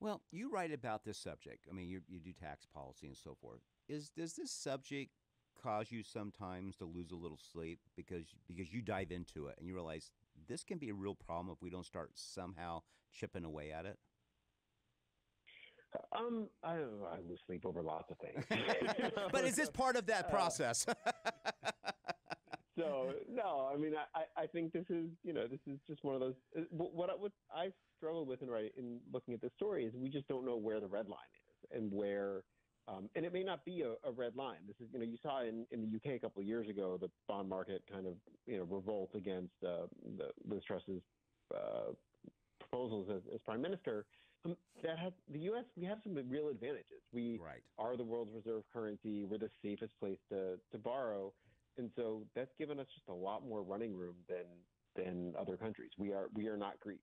Well, you write about this subject. I mean, you, you do tax policy and so forth. Is does this subject cause you sometimes to lose a little sleep because because you dive into it and you realize this can be a real problem if we don't start somehow chipping away at it? Um, I, I lose sleep over lots of things. but is this part of that process? so no, I mean, I, I think this is you know this is just one of those. uh, What I, what I struggle with in writing in looking at this story is we just don't know where the red line is and where. Um, and it may not be a, a red line. This is, you know, you saw in, in the UK a couple of years ago the bond market kind of, you know, revolt against uh, the Liz Truss's uh, proposals as, as prime minister. Um, that has the U.S. We have some real advantages. We Right. are the world's reserve currency. We're the safest place to to borrow, and so that's given us just a lot more running room than than other countries. We are we are not Greece.